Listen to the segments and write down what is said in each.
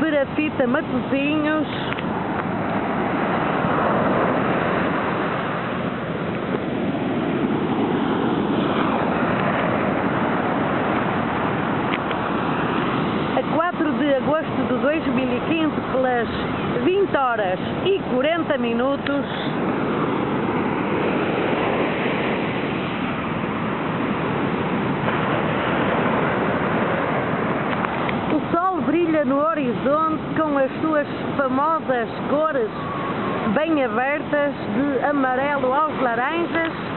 Perafita Matosinhos. A 4 de agosto de 2015, pelas 20 horas e 40 minutos, no horizonte com as suas famosas cores bem abertas, de amarelo aos laranjas.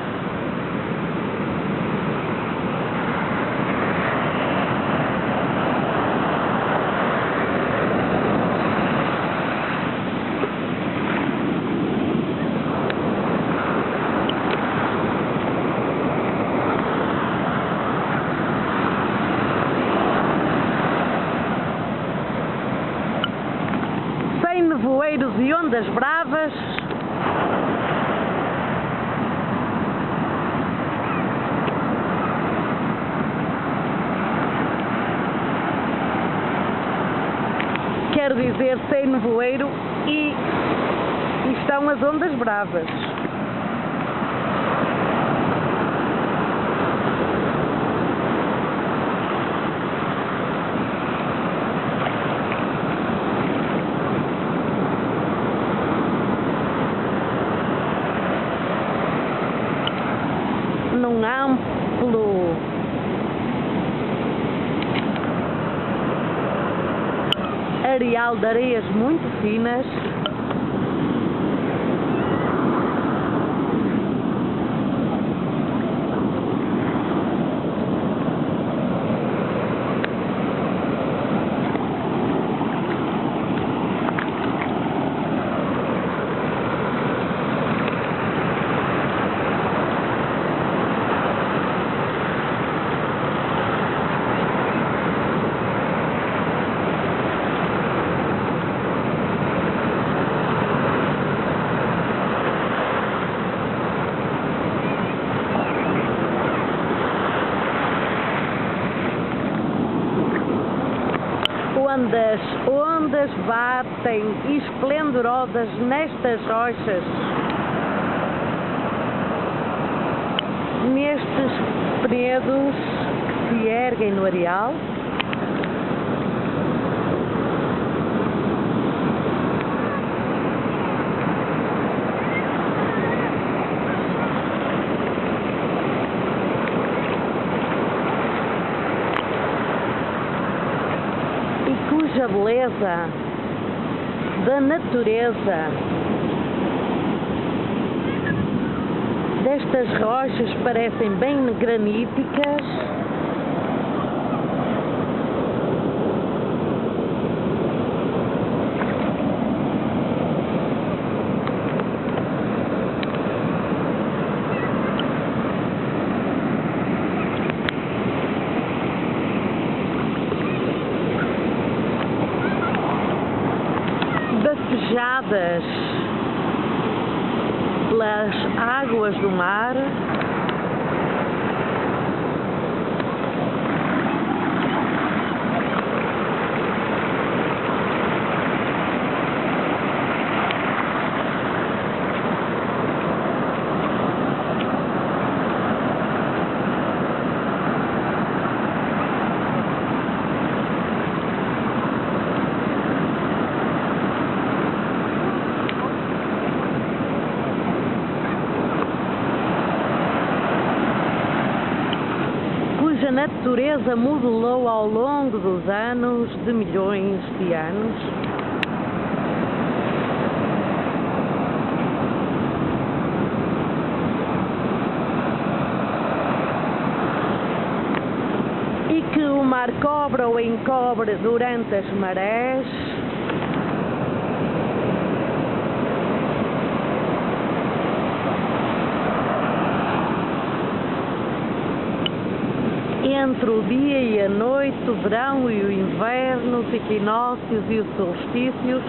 Ondas bravas. Quero dizer, sem nevoeiro e, e estão as ondas bravas. Areal de areias muito finas. Batem esplendorosas nestas rochas, nestes penedos que se erguem no areal. cuja beleza da natureza destas rochas parecem bem graníticas. bafejadas pelas águas do mar. Cuja natureza modelou ao longo dos anos, de milhões de anos. E que o mar cobra ou encobre durante as marés. Entre o dia e a noite, o verão e o inverno, os equinócios e os solstícios.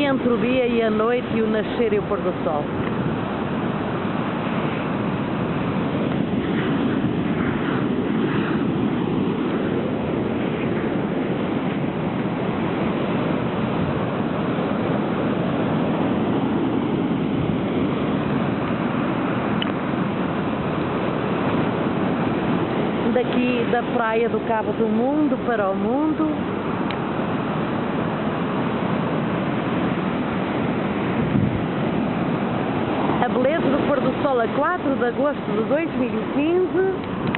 entre o dia e a noite e o nascer e o pôr do sol. Da praia do Cabo do Mundo para o mundo, a beleza do pôr do sol a 4 de agosto de 2015.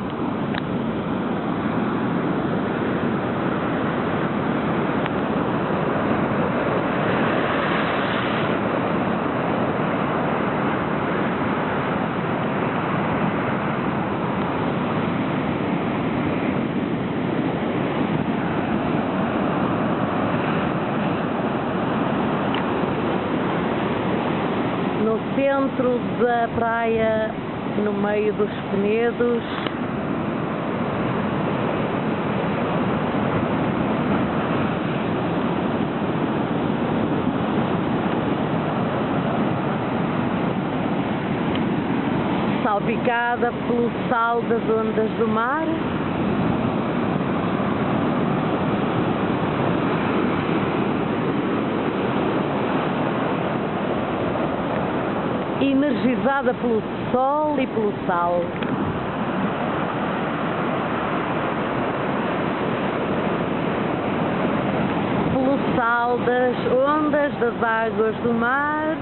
Da praia, no meio dos penedos. Salpicada pelo sal das ondas do mar. Energizada pelo sol e pelo sal. Pelo sal das ondas das águas do mar.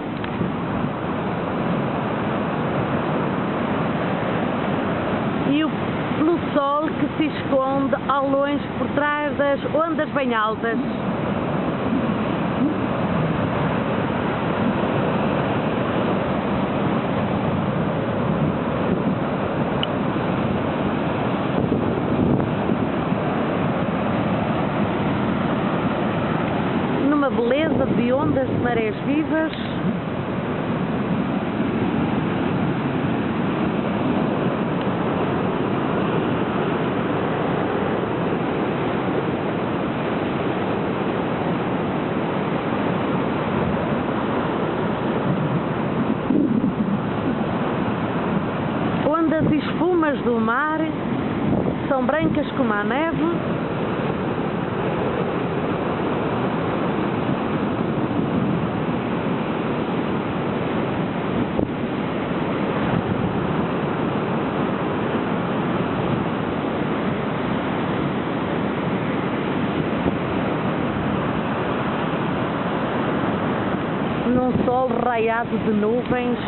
E o, pelo sol que se esconde ao longe por trás das ondas bem altas. numa beleza ondas de marés vivas. Ondas e espumas do mar são brancas como a neve. Sol raiado de nuvens.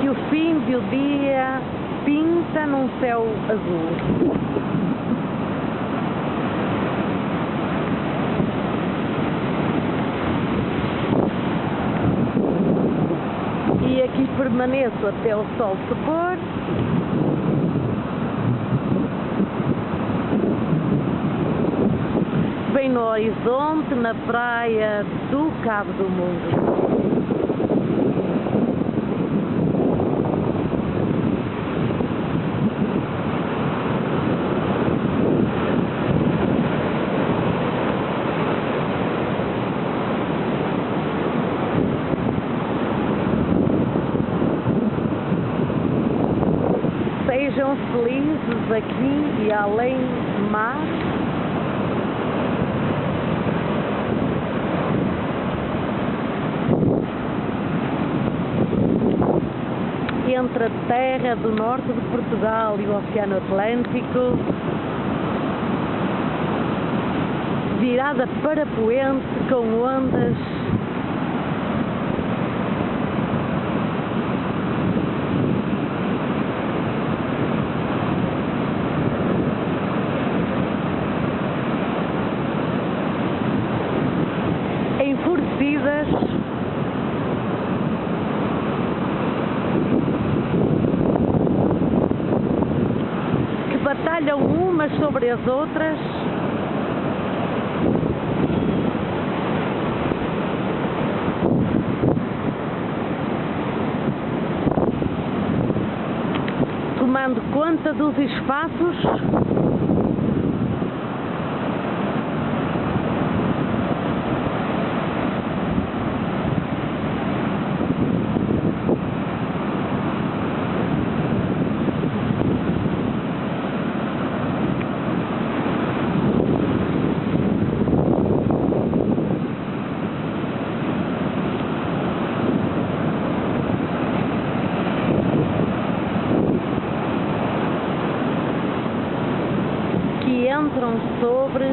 Que o fim do dia pinta num céu azul. E aqui permaneço até o sol se pôr. No horizonte, na praia do Cabo do Mundo. Sejam felizes aqui e além mar. Entre a terra do norte de Portugal e o Oceano Atlântico, virada para poente com ondas umas sobre as outras tomando conta dos espaços. que entram sobre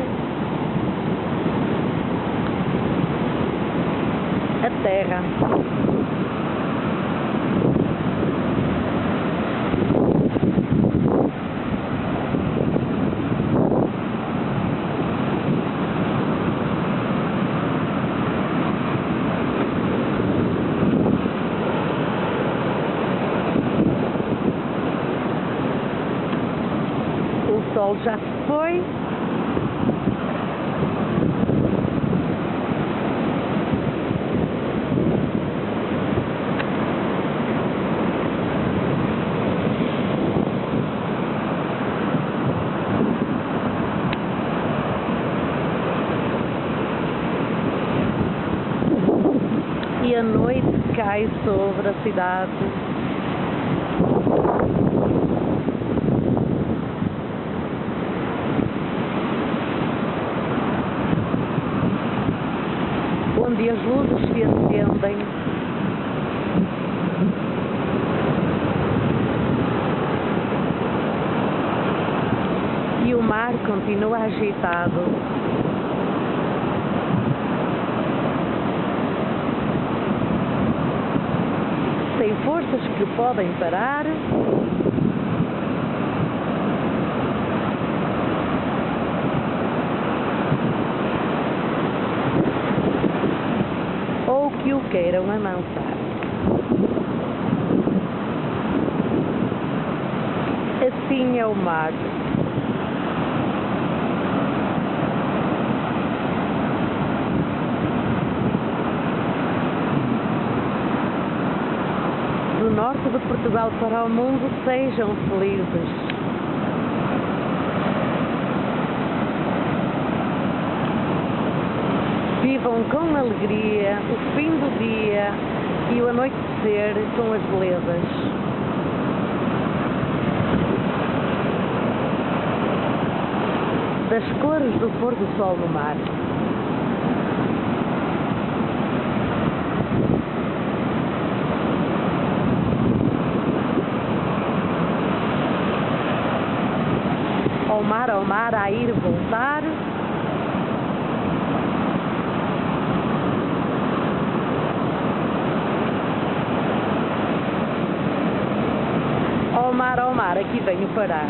a terra. O sol já se foi. Cidade. onde as luzes se acendem. E o mar continua agitado. Forças que podem parar. ou que o queiram amansar. Assim é o mar. Portugal para o mundo, sejam felizes. Vivam com alegria o fim do dia e o anoitecer com as belezas. Das cores do pôr do sol no mar. Ao mar, ao mar, a ir voltar. Ao mar, ao mar, aqui venho parar.